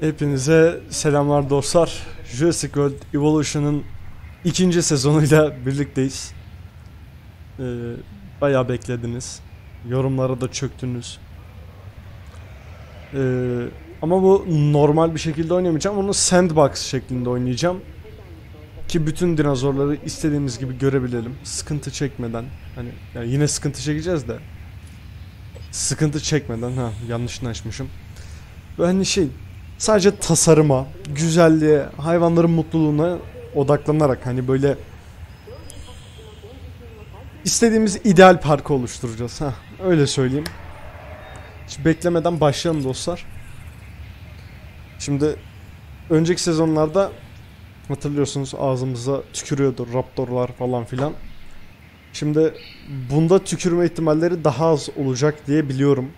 Hepinize selamlar dostlar. Jurassic World Evolution'ın ikinci sezonuyla birlikteyiz. Ee, bayağı beklediniz. Yorumlara da çöktünüz. Ee, ama bu normal bir şekilde oynamayacağım. Onu sandbox şeklinde oynayacağım. Ki bütün dinozorları istediğimiz gibi görebilelim. Sıkıntı çekmeden. Hani yani yine sıkıntı çekeceğiz de. Sıkıntı çekmeden. Ha yanlışını açmışım. Ve hani şey sadece tasarıma, güzelliğe, hayvanların mutluluğuna odaklanarak hani böyle istediğimiz ideal parkı oluşturacağız. Ha, öyle söyleyeyim. Hiç beklemeden başlayalım dostlar. Şimdi önceki sezonlarda hatırlıyorsunuz ağzımıza tükürüyordu raptorlar falan filan. Şimdi bunda tükürme ihtimalleri daha az olacak diye biliyorum.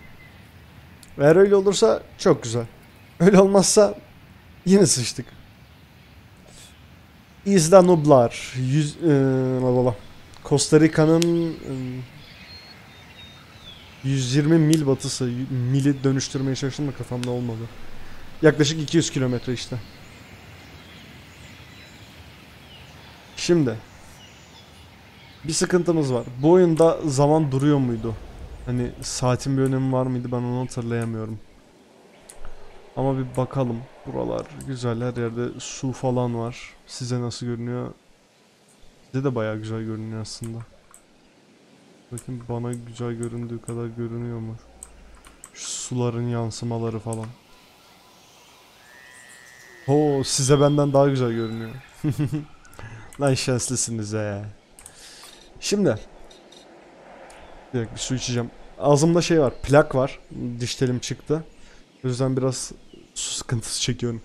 Eğer öyle olursa çok güzel. Öyle olmazsa yine sıçtık. Isla Nublar. Yüz, e, lalala. Costa Rica'nın e, 120 mil batısı. Mili dönüştürmeye çalıştım da kafamda olmadı. Yaklaşık 200 kilometre işte. Şimdi. Bir sıkıntımız var. Bu oyunda zaman duruyor muydu? Hani saatin bir önemi var mıydı ben onu hatırlayamıyorum. Ama bir bakalım. Buralar güzel her yerde su falan var. Size nasıl görünüyor? Size de bayağı güzel görünüyor aslında. Bakın bana güzel göründüğü kadar görünüyor mu? Şu suların yansımaları falan. Oo size benden daha güzel görünüyor. Lan şanslısınız he. Şimdi. Bir bir su içeceğim. Ağzımda şey var plak var. Diş telim çıktı. O yüzden biraz su sıkıntısı çekiyorum.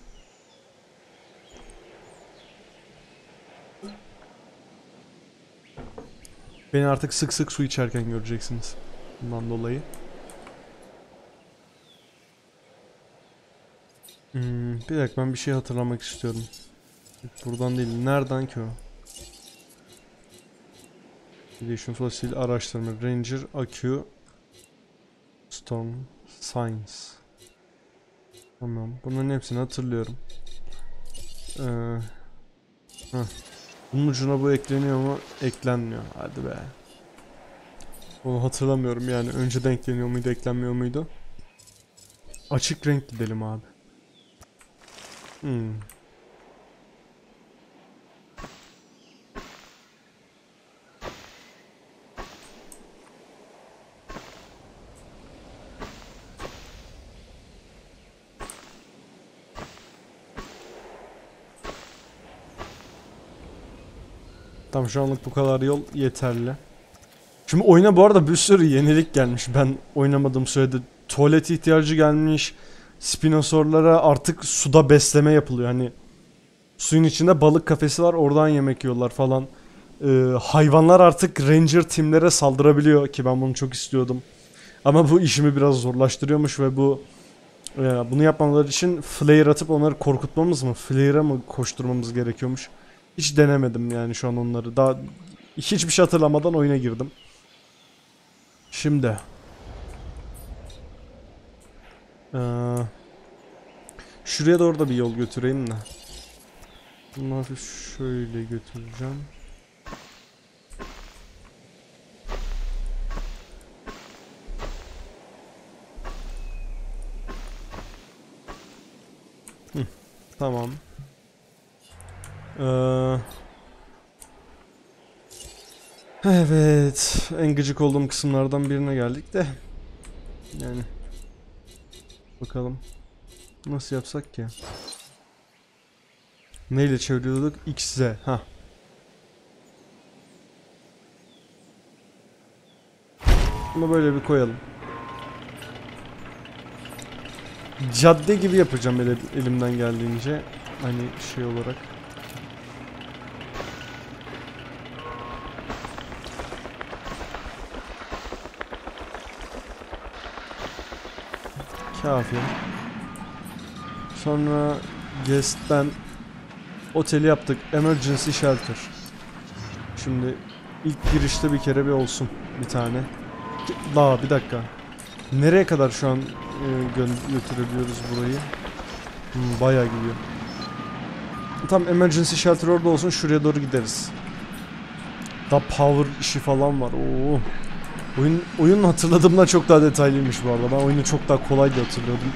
Beni artık sık sık su içerken göreceksiniz. Bundan dolayı. Hmm, bir dakika ben bir şey hatırlamak istiyorum. Buradan değil. Nereden ki o? Relation Fosil Araştırma Ranger AQ Storm Science Tamam. Bunların hepsini hatırlıyorum. Ee. Bunun ucuna bu ekleniyor mu? Eklenmiyor. Hadi be. Onu hatırlamıyorum yani. Önceden ekleniyor muydu eklenmiyor muydu? Açık renk gidelim abi. Hmm Tamam şu anlık bu kadar yol yeterli. Şimdi oyuna bu arada bir sürü yenilik gelmiş. Ben oynamadığım sürede tuvalet ihtiyacı gelmiş. Spinosaurlara artık suda besleme yapılıyor. Hani suyun içinde balık kafesi var oradan yemek yiyorlar falan. Ee, hayvanlar artık ranger timlere saldırabiliyor ki ben bunu çok istiyordum. Ama bu işimi biraz zorlaştırıyormuş ve bu e, bunu yapmamaları için flare atıp onları korkutmamız mı? Flare'a mı koşturmamız gerekiyormuş? Hiç denemedim yani şu an onları. Daha hiçbir şey hatırlamadan oyuna girdim. Şimdi. Ee, şuraya doğru da bir yol götüreyim de. Bunu şöyle götüreceğim. Tamam. Ee, evet, en gıcık olduğum kısımlardan birine geldik de. Yani bakalım nasıl yapsak ki? Neyle çeviriyorduk? XZ. Ha. Bunu böyle bir koyalım. Cadde gibi yapacağım elimden geldiğince. Hani şey olarak. Kafi. Sonra guest'ten oteli yaptık. Emergency shelter. Şimdi ilk girişte bir kere bir olsun bir tane. Daha bir dakika. Nereye kadar şu an e, götürebiliyoruz burayı? Hmm, bayağı gidiyor. Tam emergency shelter orada olsun şuraya doğru gideriz. Daha power işi falan var. Oo. Oyun oyun hatırladığımdan çok daha detaylıymış bu arada. Ben oyunu çok daha kolay diye hatırlıyordum.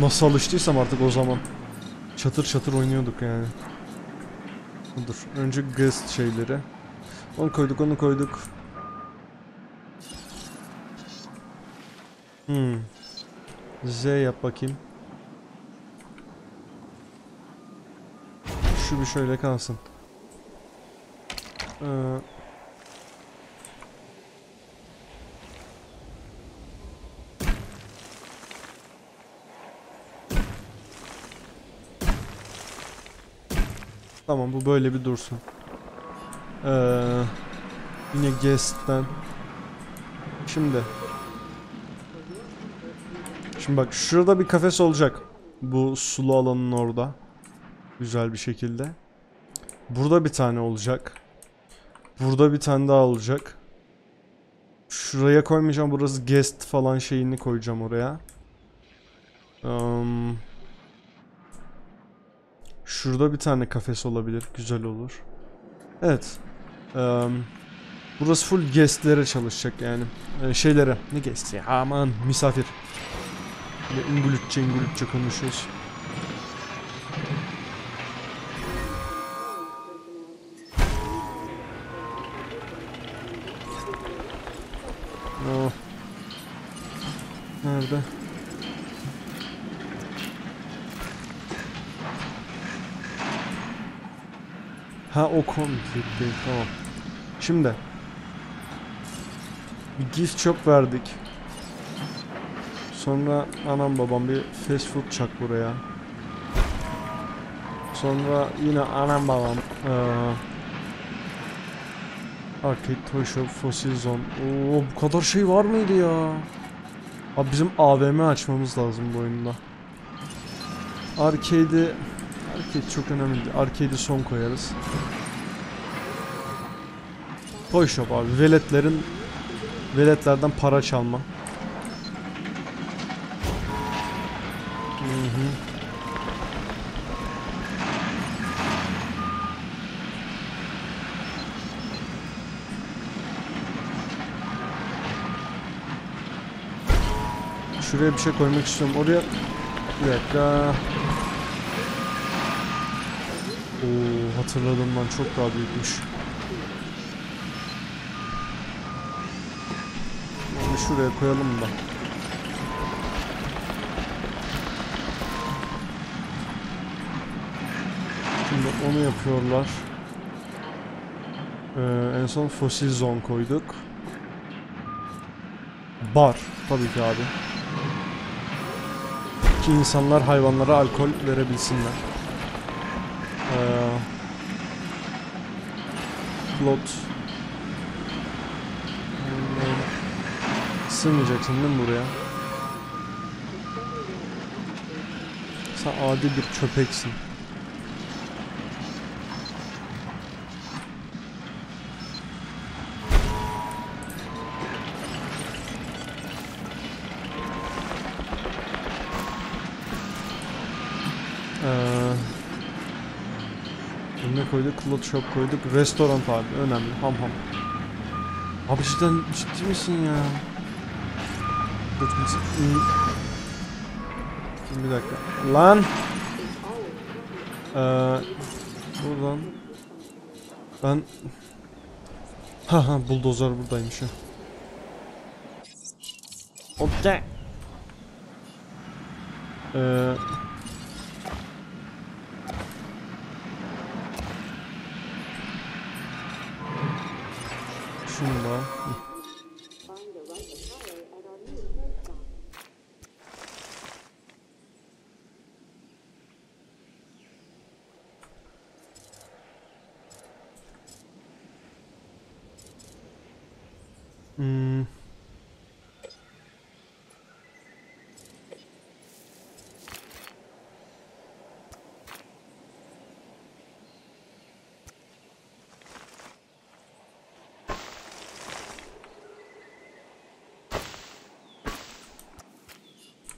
Nasıl alıştıysam artık o zaman. Çatır çatır oynuyorduk yani. Dur. Önce guest şeyleri. Onu koyduk, onu koyduk. Hmm. Z yap bakayım. Şu bir şöyle kalsın. Ee, Tamam bu böyle bir dursun. Ee, yine guest'ten. Şimdi. Şimdi bak şurada bir kafes olacak. Bu sulu alanın orada. Güzel bir şekilde. Burada bir tane olacak. Burada bir tane daha olacak. Şuraya koymayacağım. Burası guest falan şeyini koyacağım oraya. Um, şurada bir tane kafes olabilir. Güzel olur. Evet. Um, burası full guestlere çalışacak yani. Ee, şeylere. Ne guest ya? Aman misafir. Böyle İngilizce İngilizce konuşuyoruz. Oh. Nerede? Ha o konflik değil tamam. Şimdi bir gift shop verdik. Sonra anam babam bir fast food çak buraya. Sonra yine anam babam ee, Arcade Toy Shop, Fossil Zone. Oo bu kadar şey var mıydı ya? Abi bizim AVM açmamız lazım bu oyunda. Arcade'i Arcade çok önemli değil. Arcade'i son koyarız. Toy Shop abi. Veletlerin veletlerden para çalma. Hı hı. Şuraya bir şey koymak istiyorum. Oraya bir dakika. Oo, hatırladığımdan çok daha büyükmüş. Onu şuraya koyalım da. Şimdi onu yapıyorlar. Ee, en son fosil zone koyduk. Bar tabii ki abi. Ki insanlar hayvanlara alkol verebilsinler. Ee, plot. Sığmayacaksın değil mi buraya? Sen adi bir köpeksin. Cloth shop koyduk. Restoran abi önemli. Ham ham. Abi cidden ciddi misin ya? Bir dakika. Lan! Ee, buradan. Ben... Ha ha buldozer buradaymış ya. Okey. Ee, şunu da.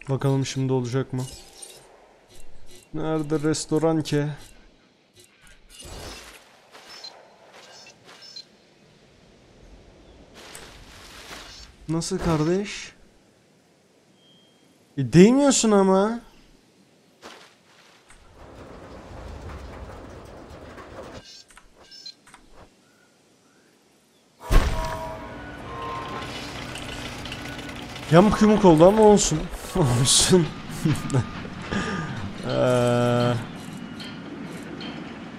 Bakalım şimdi olacak mı? Nerede restoran ki? Nasıl kardeş? E, değmiyorsun ama. Yamuk yumuk oldu ama olsun. Olsun.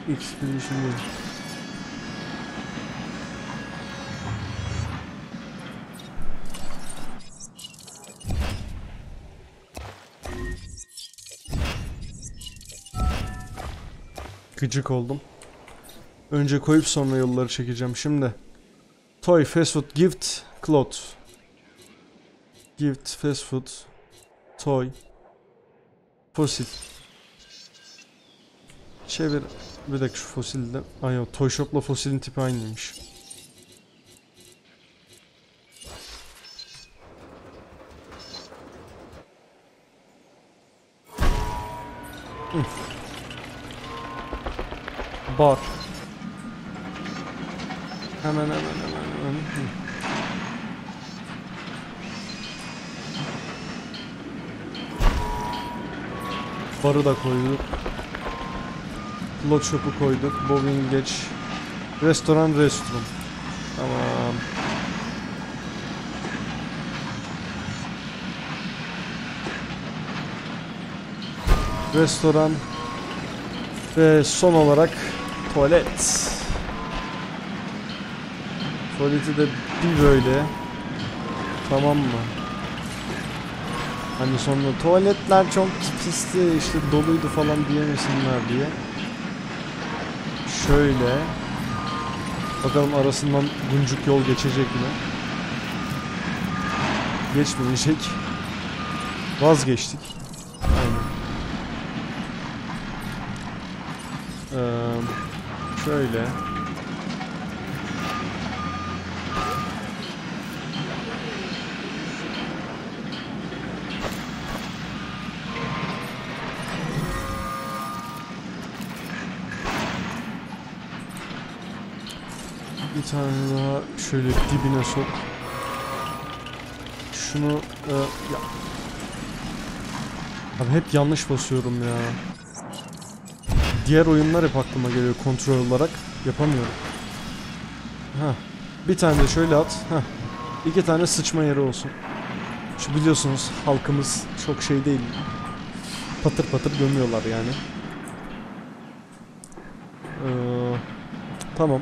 Expedition değil. Gıcık oldum. Önce koyup sonra yolları çekeceğim şimdi. Toy, fast food, gift, cloth. Gift, fast food, toy, fosil. Çevir. Bir dakika şu fosilde. Ay o Toy Shop'la fosilin tipi aynıymış. Bar. Hemen hemen hemen hemen. Hı. Barı da koyduk. Lot shop'u koyduk. Bowling geç. Restoran restoran. Tamam. Restoran. Ve son olarak tuvalet. Tuvaleti de bir böyle. Tamam mı? Hani sonra tuvaletler çok pisti işte doluydu falan diyemesinler diye. Şöyle. Bakalım arasından buncuk yol geçecek mi? Geçmeyecek. Vazgeçtik. Aynen. Ee, şöyle. Tane daha şöyle dibine sok. Şunu e, ya. Abi hep yanlış basıyorum ya. Diğer oyunlar hep aklıma geliyor kontrol olarak. Yapamıyorum. Ha. Bir tane de şöyle at. Ha. İki tane sıçma yeri olsun. Şu biliyorsunuz halkımız çok şey değil. Patır patır gömüyorlar yani. Ee, tamam.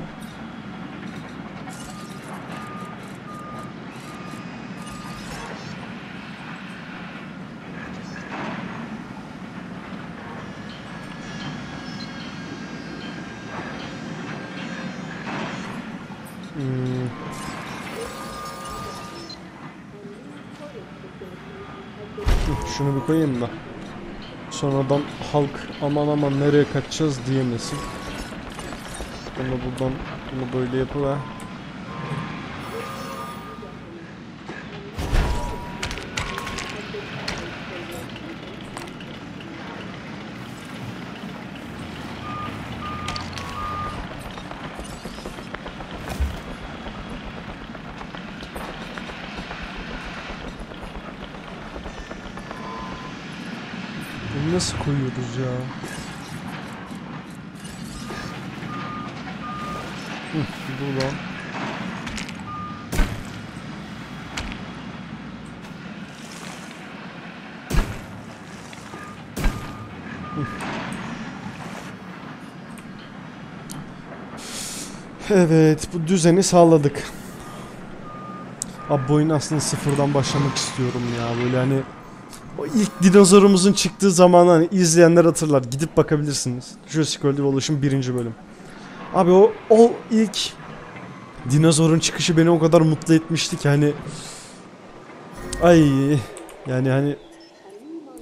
Şunu bir koyayım da. Sonradan halk aman aman nereye kaçacağız diyemesin. Bunu buradan bunu böyle yapıver. Nasıl koyuyoruz ya? Buradan. Hı. Evet, bu düzeni sağladık. Abi bu oyunu aslında sıfırdan başlamak istiyorum ya. Böyle hani o ilk dinozorumuzun çıktığı zaman hani izleyenler hatırlar. Gidip bakabilirsiniz. Jurassic World Evolution 1. bölüm. Abi o o ilk dinozorun çıkışı beni o kadar mutlu etmişti ki hani ay yani hani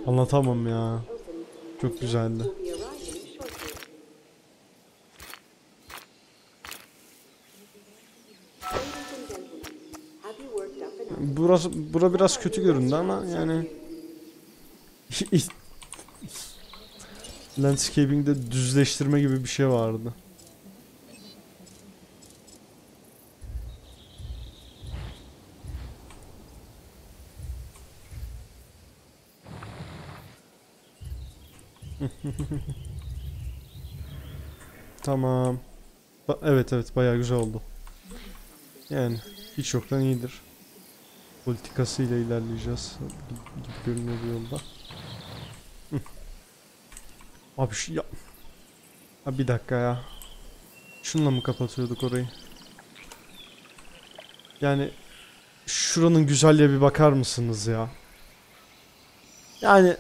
anlatamam ya. Çok güzeldi. Burası bura biraz kötü göründü ama yani landscaping'de düzleştirme gibi bir şey vardı. Tamam. Ba- evet evet bayağı güzel oldu. Yani hiç yoktan iyidir. Politikasıyla ilerleyeceğiz gibi görünüyor bu yolda. Abi şu ya... Ha bir dakika ya. Şununla mı kapatıyorduk orayı? Yani şuranın güzelliğe bir bakar mısınız ya? Yani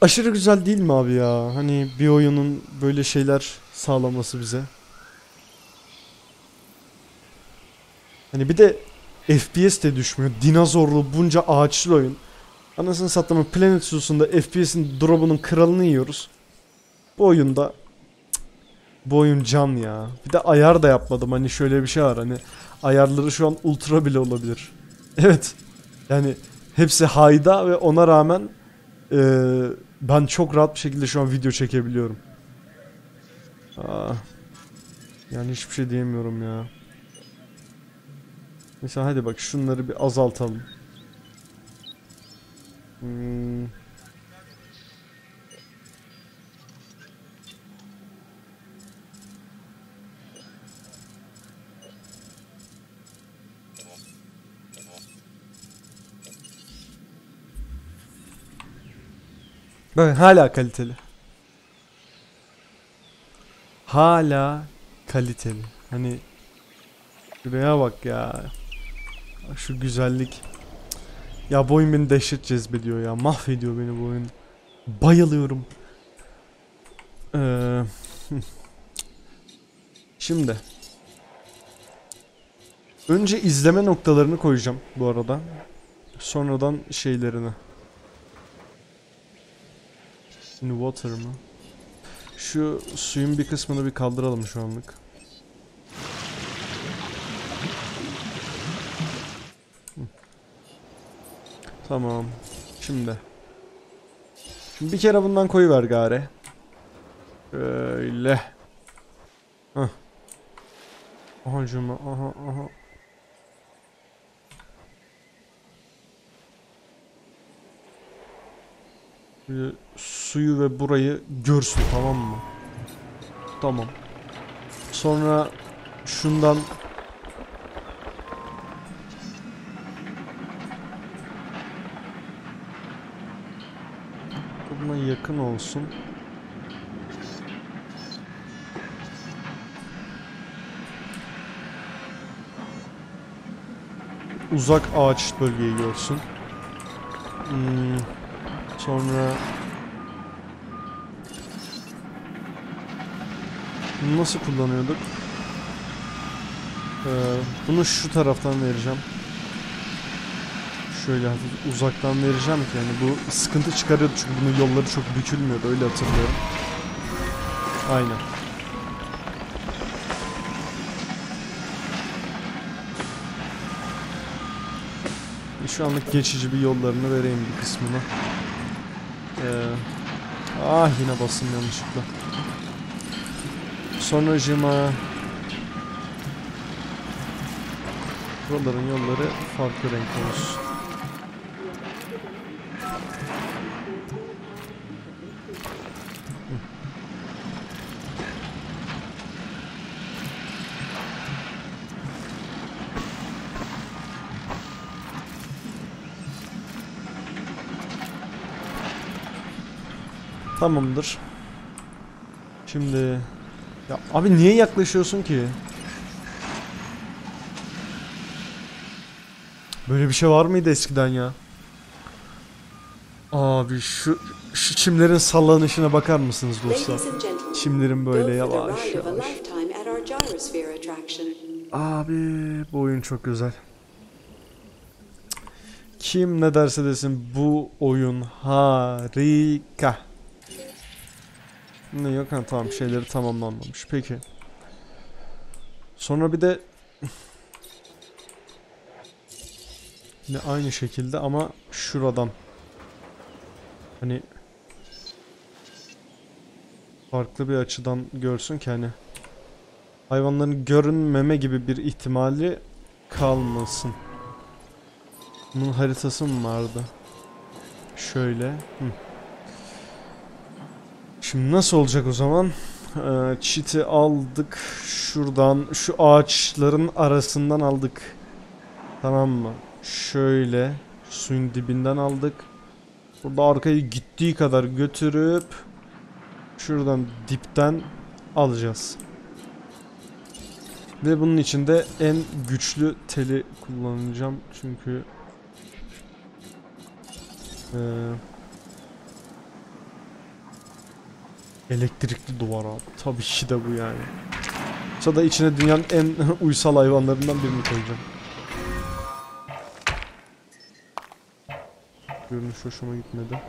aşırı güzel değil mi abi ya? Hani bir oyunun böyle şeyler sağlaması bize. Hani bir de FPS de düşmüyor. Dinozorlu bunca ağaçlı oyun. Anasını sattamı Planet Sous'unda FPS'in drop'unun kralını yiyoruz. Bu oyunda bu oyun can ya. Bir de ayar da yapmadım. Hani şöyle bir şey var. Hani ayarları şu an ultra bile olabilir. Evet. Yani hepsi hayda ve ona rağmen eee, ben çok rahat bir şekilde şu an video çekebiliyorum. Aa, yani hiçbir şey diyemiyorum ya. Mesela hadi bak şunları bir azaltalım. Hmm. Bakın hala kaliteli. Hala kaliteli. Hani şuraya bak ya. Şu güzellik. Ya bu oyun beni dehşet cezbediyor ya. Mahvediyor beni bu oyun. Bayılıyorum. Ee, Şimdi. Önce izleme noktalarını koyacağım bu arada. Sonradan şeylerini. Şimdi water mı? Şu suyun bir kısmını bir kaldıralım şu anlık. Tamam. Şimdi. Şimdi bir kere bundan koyuver gari. Öyle. Hah. Aha cuma. Aha aha. Böyle suyu ve burayı görsün tamam mı? Tamam. Sonra şundan buna yakın olsun. Uzak ağaç bölgeyi görsün. Hmm, sonra nasıl kullanıyorduk? Ee, bunu şu taraftan vereceğim. Şöyle hafif uzaktan vereceğim ki yani bu sıkıntı çıkarıyordu çünkü bunun yolları çok bükülmüyordu öyle hatırlıyorum. Aynen. Şu anlık geçici bir yollarını vereyim bir kısmını. Ee, ah yine basın yanlışlıkla. Sonracıma Buraların yolları farklı renk olsun. Tamamdır. Şimdi ya abi niye yaklaşıyorsun ki? Böyle bir şey var mıydı eskiden ya? Abi şu şu çimlerin sallanışına bakar mısınız dostlar? Çimlerin böyle yavaş yavaş. Abi bu oyun çok güzel. Kim ne derse desin bu oyun harika. Ne yok ha tamam şeyleri tamamlanmamış. Peki. Sonra bir de yine aynı şekilde ama şuradan hani farklı bir açıdan görsün ki hani hayvanların görünmeme gibi bir ihtimali kalmasın. Bunun haritası mı vardı? Şöyle. Hı. Şimdi nasıl olacak o zaman? Ee, çiti aldık. Şuradan şu ağaçların arasından aldık. Tamam mı? Şöyle suyun dibinden aldık. Burada arkayı gittiği kadar götürüp şuradan dipten alacağız. Ve bunun için de en güçlü teli kullanacağım çünkü eee, elektrikli duvar abi. Tabii ki de bu yani. Yoksa da içine dünyanın en uysal hayvanlarından birini koyacağım. Görünüş hoşuma gitmedi.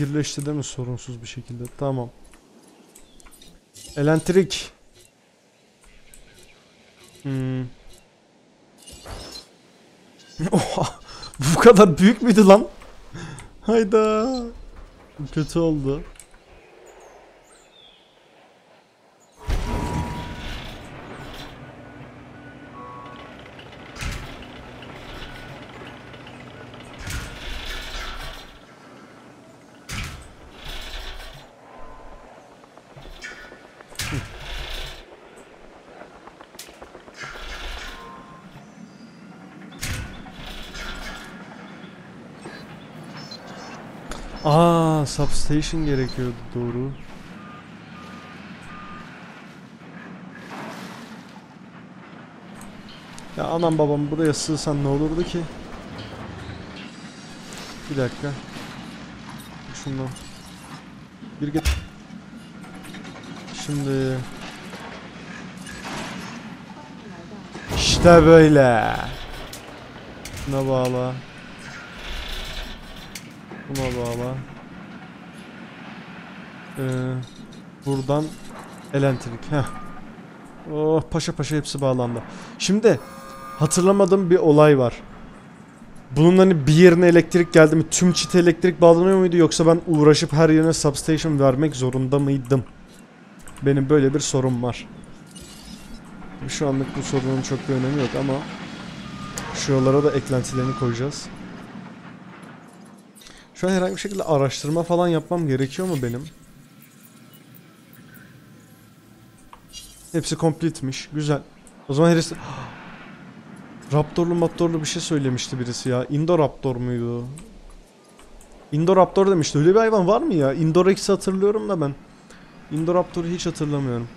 Birleşti değil mi sorunsuz bir şekilde? Tamam. Elektrik. Hmm. Oha. Bu kadar büyük müydü lan? Hayda. Kötü oldu. Substation gerekiyordu doğru. Ya anam babam buraya sığsan ne olurdu ki? Bir dakika. Şundan. Bir git. Şimdi. İşte böyle. Şuna bağla. Buna bağla. Ee, buradan elektrik. Heh. Oh paşa paşa hepsi bağlandı. Şimdi hatırlamadığım bir olay var. Bunun hani bir yerine elektrik geldi mi tüm çite elektrik bağlanıyor muydu yoksa ben uğraşıp her yerine substation vermek zorunda mıydım? Benim böyle bir sorum var. Şu anlık bu sorunun çok bir önemi yok ama şuralara da eklentilerini koyacağız. Şu an herhangi bir şekilde araştırma falan yapmam gerekiyor mu benim? Hepsi complete'miş. Güzel. O zaman herisi... Raptorlu maptorlu bir şey söylemişti birisi ya. Indoraptor muydu? Indoraptor demişti. Öyle bir hayvan var mı ya? Indorex'i hatırlıyorum da ben. Indoraptor'u hiç hatırlamıyorum.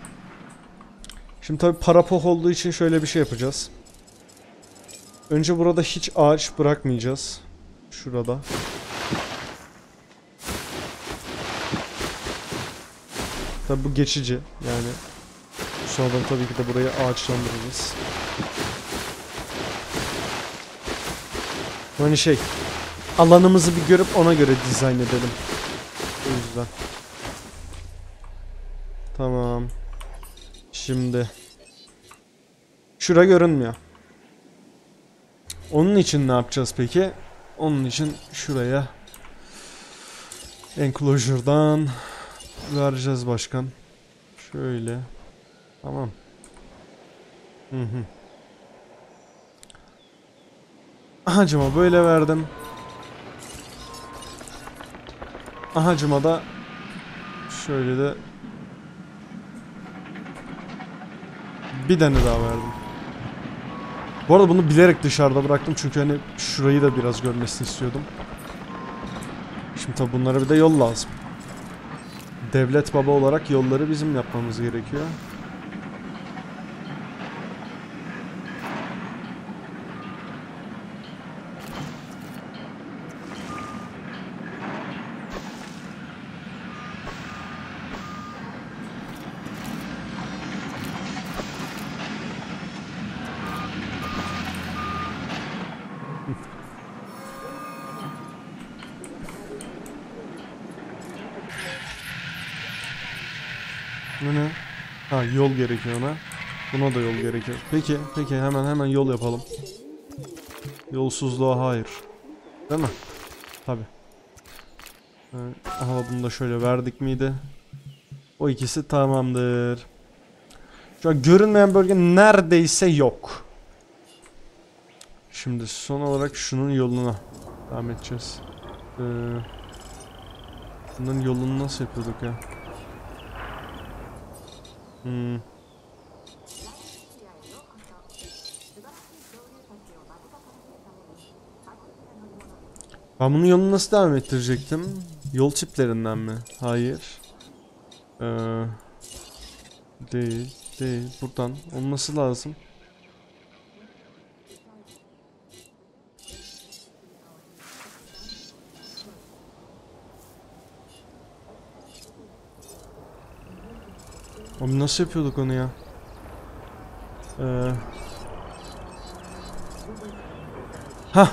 Şimdi tabi parapoh olduğu için şöyle bir şey yapacağız. Önce burada hiç ağaç bırakmayacağız. Şurada. Tabi bu geçici yani. Sonradan tabii ki de burayı ağaçlandırırız. Hani şey alanımızı bir görüp ona göre dizayn edelim. O yüzden. Tamam. Şimdi şura görünmüyor. Onun için ne yapacağız peki? Onun için şuraya enclosure'dan vereceğiz başkan. Şöyle. Tamam. Hı hı. Ahacıma böyle verdim. Ahacıma da Şöyle de bir tane daha verdim. Bu arada bunu bilerek dışarıda bıraktım çünkü hani şurayı da biraz görmesini istiyordum. Şimdi tabi bunlara bir de yol lazım. Devlet baba olarak yolları bizim yapmamız gerekiyor. Bu ne? Ha yol gerekiyor ona. Buna da yol gerekiyor. Peki, peki hemen hemen yol yapalım. Yolsuzluğa hayır. Değil mi? Tabi. Aha bunu da şöyle verdik miydi? O ikisi tamamdır. Şu an görünmeyen bölge neredeyse yok. Şimdi son olarak şunun yoluna devam edeceğiz. Ee, bunların yolunu nasıl yapıyorduk ya? Hmm. Ben bunun yolunu nasıl devam ettirecektim? Yol tiplerinden mi? Hayır. Ee, değil, değil. Buradan olması lazım. Oğlum nasıl yapıyorduk onu ya? Ee... Hah.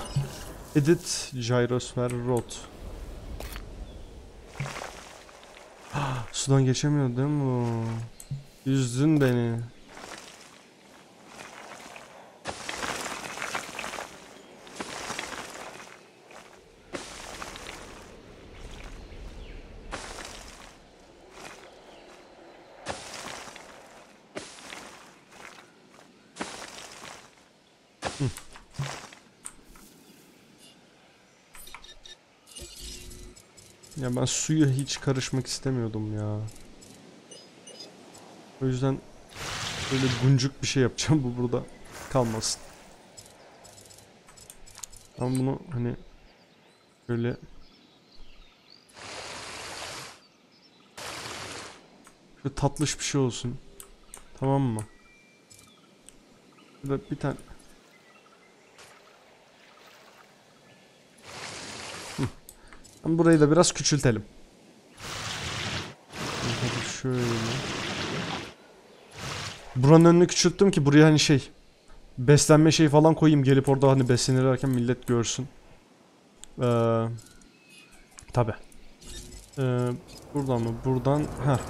Edit gyrosfer rot. Sudan geçemiyor değil mi bu? Üzdün beni. Ya ben suya hiç karışmak istemiyordum ya. O yüzden böyle guncuk bir şey yapacağım bu burada kalmasın. Ben bunu hani böyle Şöyle tatlış bir şey olsun. Tamam mı? Şurada bir tane Burayı da biraz küçültelim. Şöyle. Buranın önünü küçülttüm ki buraya hani şey beslenme şeyi falan koyayım gelip orada hani beslenirken millet görsün. Ee, Tabi. Ee, buradan mı? Buradan. Ha.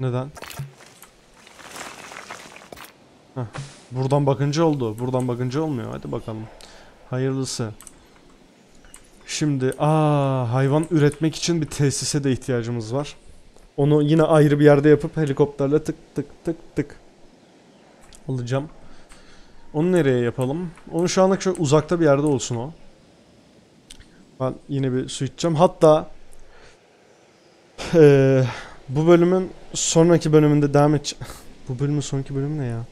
Neden? Heh. Buradan bakınca oldu. Buradan bakınca olmuyor. Hadi bakalım. Hayırlısı. Şimdi aa hayvan üretmek için bir tesise de ihtiyacımız var. Onu yine ayrı bir yerde yapıp helikopterle tık tık tık tık alacağım. Onu nereye yapalım? Onu şu anlık şöyle uzakta bir yerde olsun o. Ben yine bir su içeceğim. Hatta eee, bu bölümün sonraki bölümünde devam edeceğim. bu bölümün sonraki bölümü ne ya?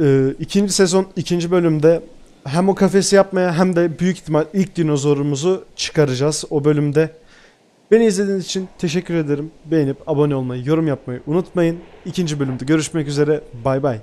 Eee ikinci sezon ikinci bölümde hem o kafesi yapmaya hem de büyük ihtimal ilk dinozorumuzu çıkaracağız o bölümde. Beni izlediğiniz için teşekkür ederim. Beğenip abone olmayı, yorum yapmayı unutmayın. İkinci bölümde görüşmek üzere. Bay bay.